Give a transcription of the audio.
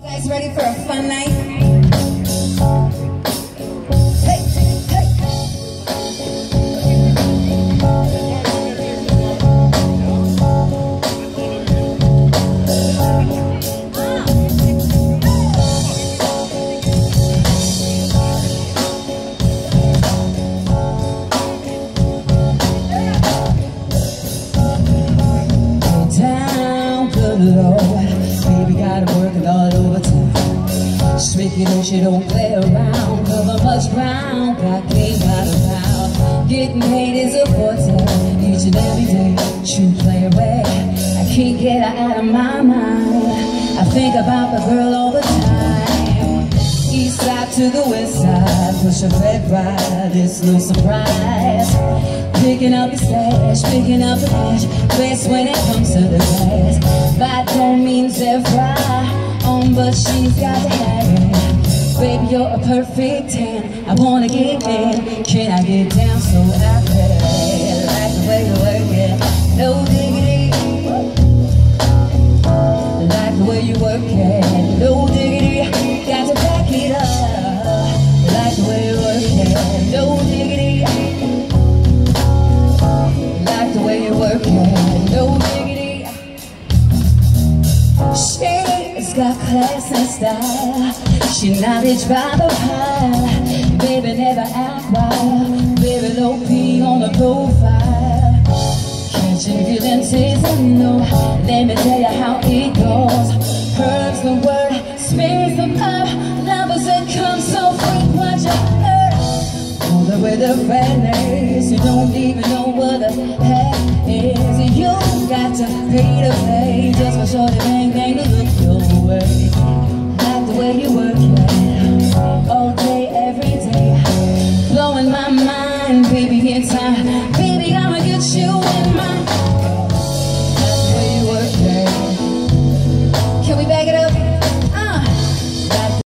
Guys ready for a fun night? Hey, hey. down. You know she don't play around. Cover much ground, got game by the pound. Getting paid is a forte, each and every day. True play away. I can't get her out of my mind. I think about the girl all the time. East side to the west side, push a red ride, it's no surprise. Picking up the stash, picking up the cash, best when it comes to the cash. That don't mean they're fry on, but she's got have it. Baby, you're a perfect ten. I wanna get in. Can I get down so I can? Like the way you work it, no diggity. Like the way you work it, no diggity. Class and style. She knowledge by the pile. Baby never act wild. Baby low P on the profile. Catching feelings is a no. Let me tell you how it goes. Herbs the word, spirits the pop. Lovers that come so earth. All the way the fatness, you don't even know what the heck is. You got to pay to play just for shorty bang bang to look your